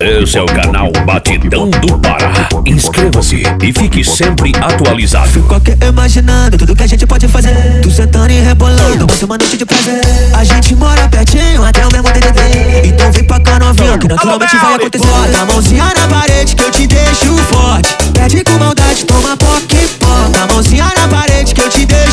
Esse é o canal Batidão do Pará. Inscreva-se e fique sempre atualizado. Fico aqui imaginando tudo que a gente pode fazer. Tu sentando e rebolando, mais uma noite de prazer. A gente mora pertinho, até o mesmo DDD. Então vem pra cá novinha, que naturalmente vai acontecer. Bota a mãozinha na parede que eu te deixo forte. Pede com maldade, toma poque, Bota a mãozinha na parede que eu te deixo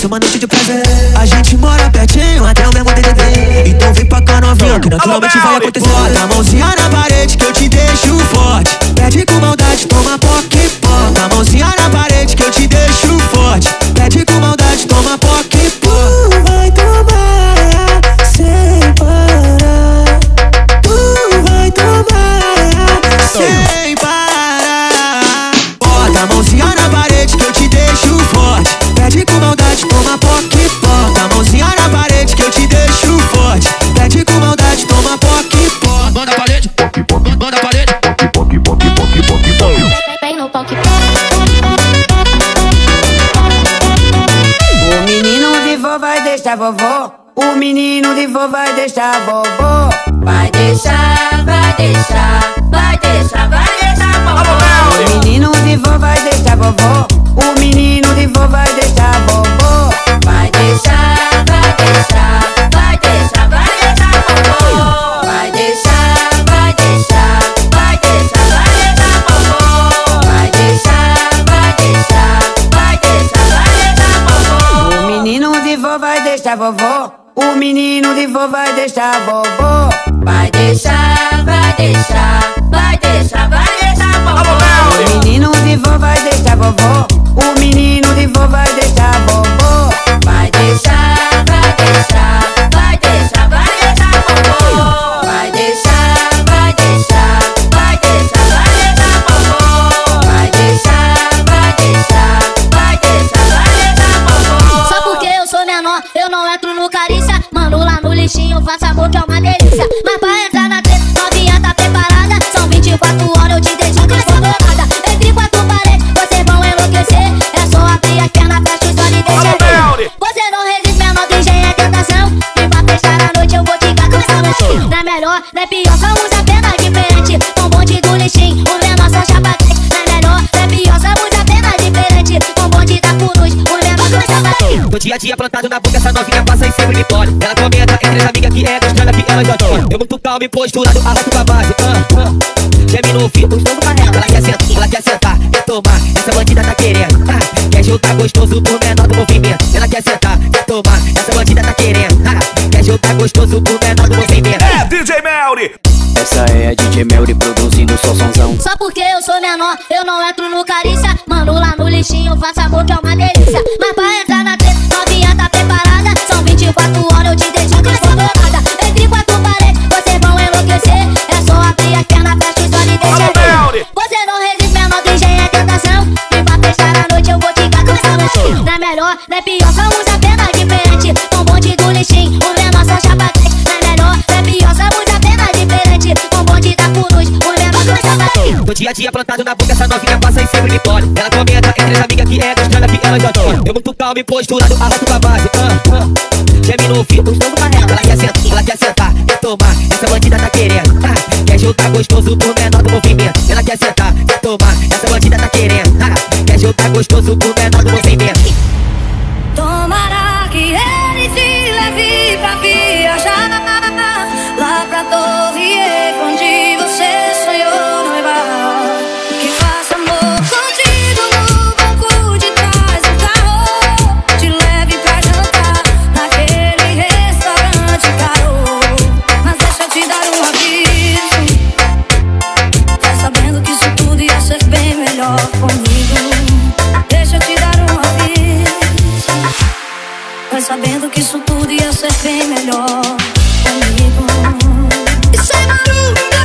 mais uma noite de prazer. A gente mora pertinho, até o mesmo DDD. Então vem pra cá novinha, que naturalmente vai acontecer. Bota a mãozinha na parede que eu te deixo forte. Pede com maldade, toma poque, menino de vó vai deixar vovó. vai deixar, vai deixar, vai deixar, vai deixar O menino de vó vai deixar vovó. O menino de vó vai deixar vovó. Vai deixar, vai deixar, vai deixar, vai deixar vovó. Vai deixar, vai deixar, vai deixar, vai deixar vovó. Vai deixar, vai deixar, vai deixar, vai deixar vovó. O menino de vó vai deixar vovó. O menino de vó vai deixar vovó. Vai deixar, vai deixar, vai deixar, vai deixar vovó. O menino de vó vai deixar vovó. O menino de vó vai deixar vovó. Vai deixar, plantado na boca, essa novinha passa e sempre me pode. Ela comenta entre as amigas que é gostando que ela já toma. Eu muito calmo e posturado, arrasto com a base. Ah, ah. Geme no ouvido, estou no carrega. Ela quer sentar, ela quer sentar, quer tomar. Essa bandida tá querendo. Ah, quer juntar gostoso por menor do movimento. Ela quer sentar, quer tomar. Essa bandida tá querendo. Ah, quer juntar gostoso por menor do movimento. É DJ Melly. Essa é a DJ Melry produzindo só sonzão. Só porque eu sou menor, eu não entro no carícia. Mano, lá no lixinho, faça amor que é uma delícia. Mas pra dia plantado na boca, essa novinha passa e sempre me pode. Ela comenta entre as amigas que é gostando que ela toma. Eu muito calmo e posturado, com a base. Ah, ah. Geme no ouvido, estou no carrega. Ela quer sentar, ela quer sentar, quer tomar. Essa bandida tá querendo. Ah, quer juntar gostoso por menor do movimento. Ela quer sentar, quer tomar. Essa bandida tá querendo. Ah, quer juntar gostoso por menor do Sabendo que isso tudo ia ser bem melhor. Comigo Isso é barulho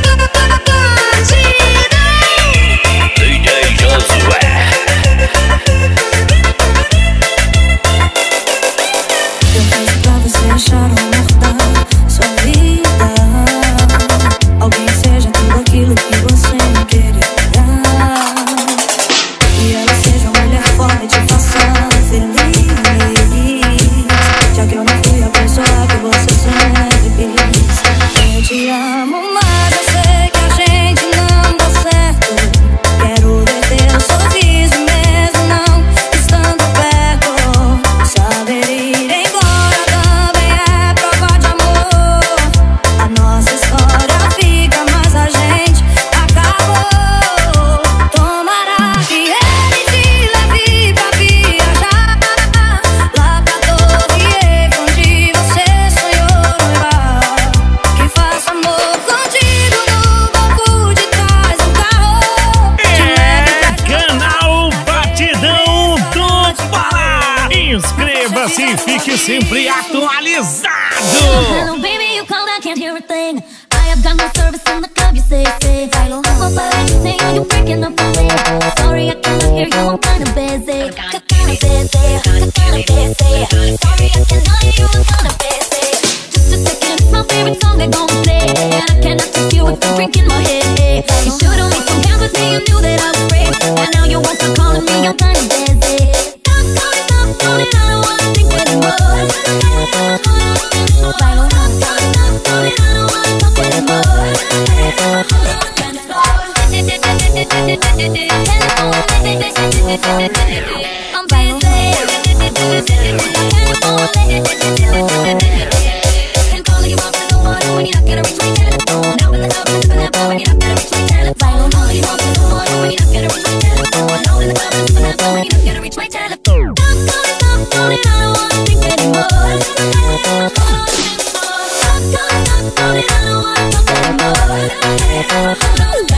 kinda busy. Kinda busy, kinda busy. Sorry, I cannot you, I'm kinda. Just a second, my favorite song they're gonna play. And I cannot take with the drink in my head. You should've made some plans with me, you knew that I was free. And now you won't stop calling me, I'm kinda busy. Stop calling, stop calling, I don't wanna think anymore. Stop calling, stop calling, I don't wanna talk anymore. I'm you don't wanna anymore.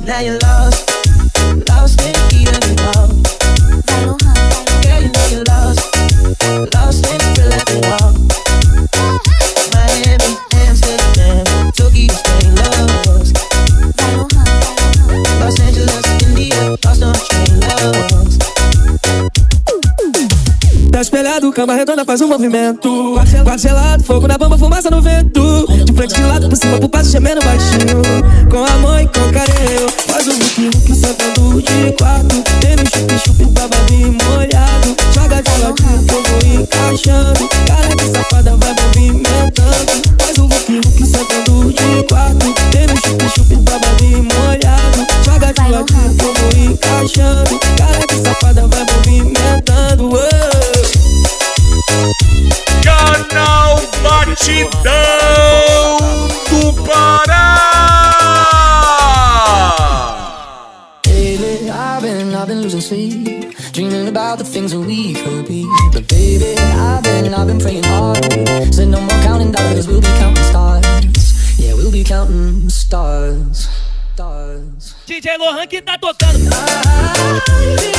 Now you lost. Espelhado, cama redonda faz um movimento. Quarto gelado, fogo na bomba, fumaça no vento. De frente de lado, por cima, por passo, gemendo baixinho. Com amor e com carinho Faz o look, look, sentando de Tem no chup, chup, babadinho molhado. Joga de ladinho que eu vou encaixando. Cara que safada vai movimentando. Faz o look, look, sentando de Tem no chup, chup, babadinho molhado. Joga de ladinho que eu vou encaixando. Cara que safada vai movimentando Gratidão do Pará! Baby, I've been, I've been losing sleep, dreaming about the things that we could be. But baby, I've been, I've been praying hard. Said no more counting dollars, we'll be counting stars. Yeah, we'll be counting stars. Stars. DJ Lohan que tá tocando. Ah, I feel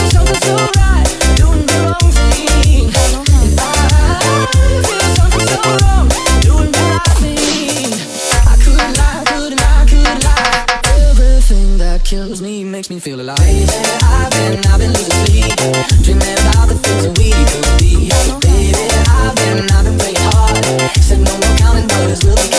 kills me, makes me feel alive. Baby, I've been, I've been losing sleep, dreaming about the things we could be. Baby, I've been, I've been playing hard, said no more counting dollars.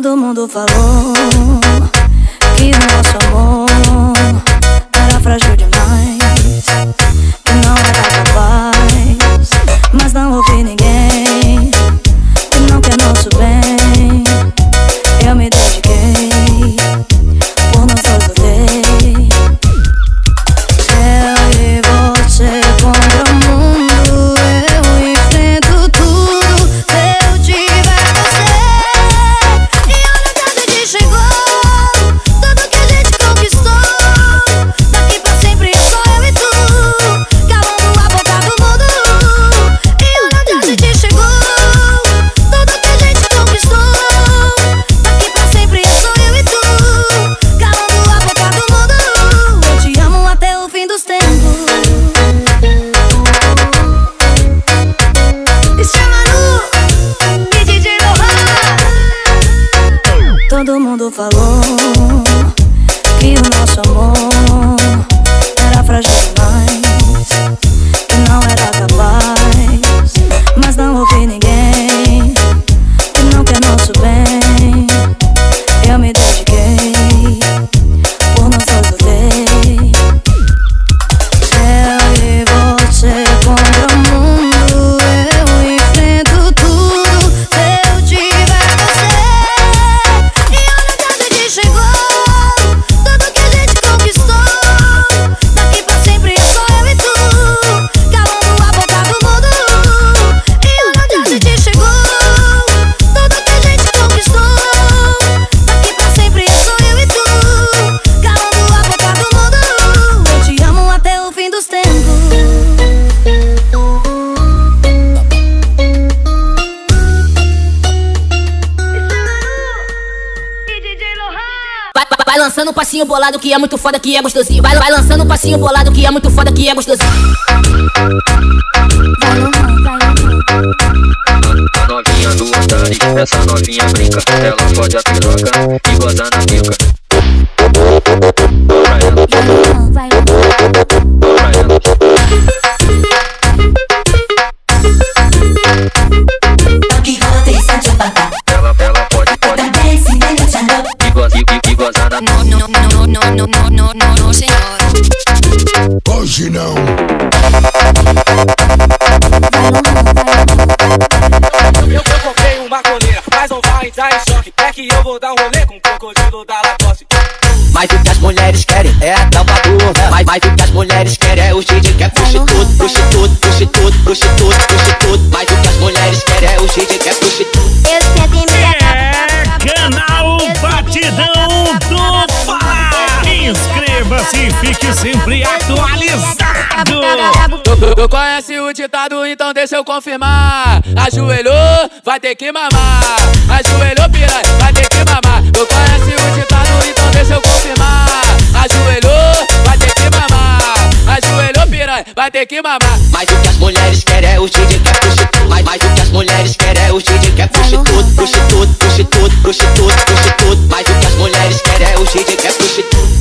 todo mundo falou. lançando um passinho bolado que é muito foda, que é gostosinho. Vai, vai lançando um passinho bolado que é muito foda, que é gostosinho. Vai, vai. A novinha do Atari, essa novinha brinca. Ela pode a troca e gozar na pica. não. Eu convoquei uma maconheiro, mas não vai entrar em choque. É que eu vou dar um rolê com um lula da Lacoste. Mas o que as mulheres querem é a tampa mas, mas o que as mulheres querem é o Gigi que é prostituto, prostituto, prostituto, prostituto, prostituto. Mas o que as mulheres querem é o Gigi que é prostituto. Eu sempre me. É, canal Batidão e fique sempre atualizado. Tu, tu conhece o ditado, então deixa eu confirmar. Ajoelhou, vai ter que mamar. Ajoelhou, piranha, vai ter que mamar. Tu conhece o ditado, então deixa eu confirmar. Ajoelhou, vai ter que mamar. Ajoelhou, piranha, vai ter que mamar. Mas o que as mulheres querem é o shade que é puxe tudo. Mas, mas o que as mulheres querem é o shade que é puxe tudo, puxe tudo, puxe tudo, puxe tudo, puxe tudo. Mas o que as mulheres querem é o shade que é puxe tudo.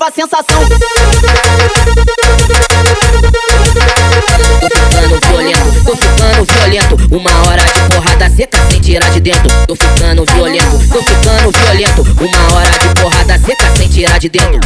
Nova sensação. Tô ficando violento, tô ficando violento. Uma hora de porrada seca sem tirar de dentro. Tô ficando violento, tô ficando violento. Uma hora de porrada seca sem tirar de dentro.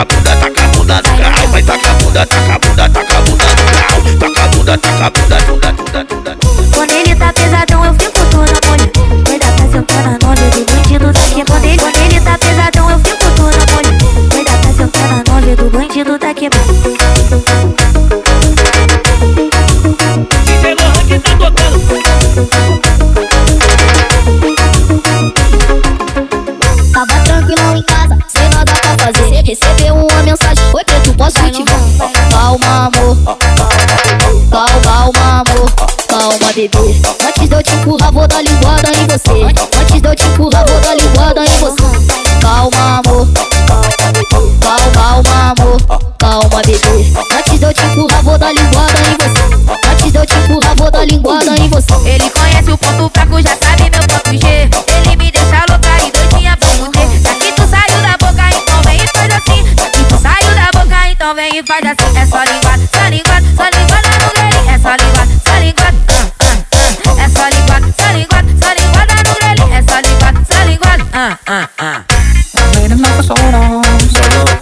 Taca bunda, taca bunda no grau. Vai taca bunda, taca bunda, taca bunda no grau. Taca bunda, taca bunda, Bebê. Antes de eu te empurrar, vou dar linguada em você. Antes de eu te empurrar, vou dar linguada em você. Calma, amor. Calma, calma, amor. Calma, bebê. Antes de eu te empurrar, vou dar linguada em você. Antes de eu te empurrar, vou dar linguada em você. Ele conhece o ponto fraco, já sabe meu ponto G. Ele me deixa louca e doidinha pra fuder. Daqui tu saiu da boca, então vem e faz assim. Daqui tu saiu da boca, então vem e faz assim. É só linguada, ah, ah. Waiting for so long, so long.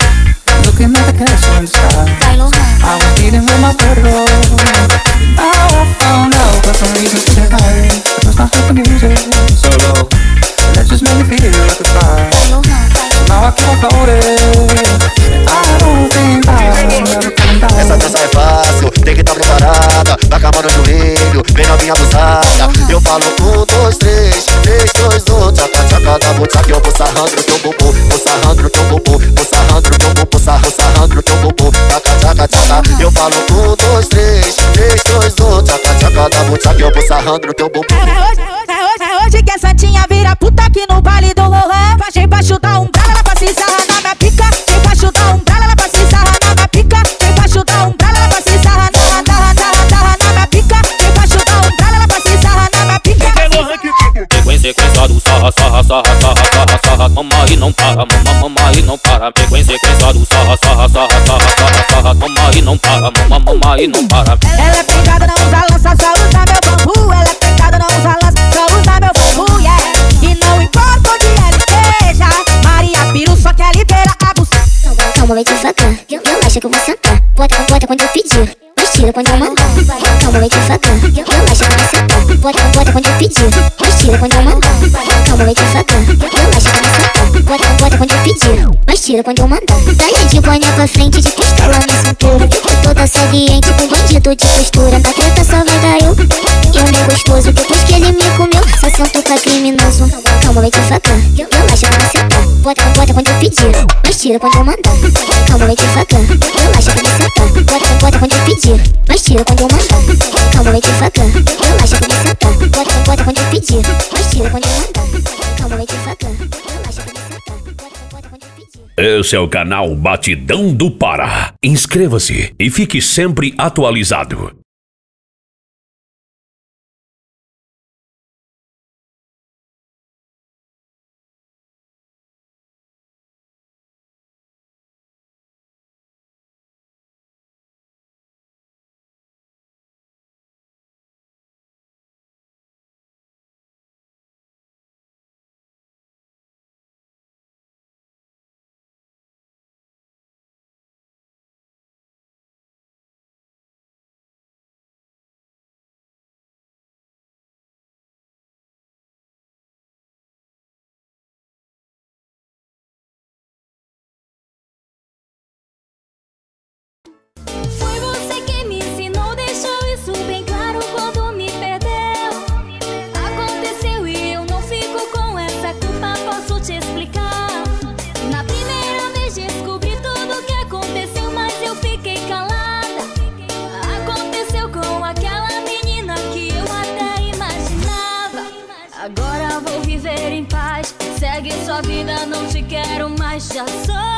Looking at the castle in the sky. I was dealing with my vertigo. Now I found out for some reason to get high. It was not the sarrando no teu bumbum, vou sarrando no teu bumbum, vou sarrando no teu bumbum, sarro, sarrando no teu bumbum, taca, taca, taca. Eu falo um, dois, três, três, dois, um, taca, taca, da muito que eu vou sarrando no teu bumbum. É hoje, é hoje, é hoje que essa tinha vira puta aqui no baile do Lohan. Baixei baixo da um ela pra se sarrar. Sarra, sarra, sarra, sarra, toma e não para, mama, mama e não para, me sequência do sarra, sarra, sarra, sarra, sarra, sarra, toma e não para, mama, mama e não para. Ela é pegada, não usa lança, só usa meu bambu. Ela é pegada, não usa lança, só usa meu bambu, yeah. E não importa onde ela esteja, Maria Piru só quer liberar a buceta. Calma, vai devagar. Eu, eu acho que eu vou sentar. Bota, bota quando eu pedir. Mas tira quando eu mandar. Calma, vai devagar. Eu, eu acho que eu vou sentar. Bota, bota quando eu pedir. Mas tira quando eu mandar. Vai devagar. Eu, eu acho que eu vou sentar. Bota, bota quando eu pedir. Mas tira quando eu mandar. Daí de boné pra frente, de pistola na cintura. Fica toda saliente com bandido de postura. Na treta só vai dar eu. E o meu gostoso. Depois que ele me comeu, só sento pra criminoso. Calma, devagar. Eu, eu acho que eu vou sentar. Bota, bota quando eu pedir. Mas tira quando eu mandar. Calma, vai devagar. Eu acho que eu vou sentar. Bota, bota quando eu pedir. Mas tira quando eu mandar. Calma, vai devagar. Eu acho que eu vou quando eu pedir. Quando eu mandar. Calma. Esse é o canal Batidão do Pará. Inscreva-se e fique sempre atualizado. Quero mais, já sofri,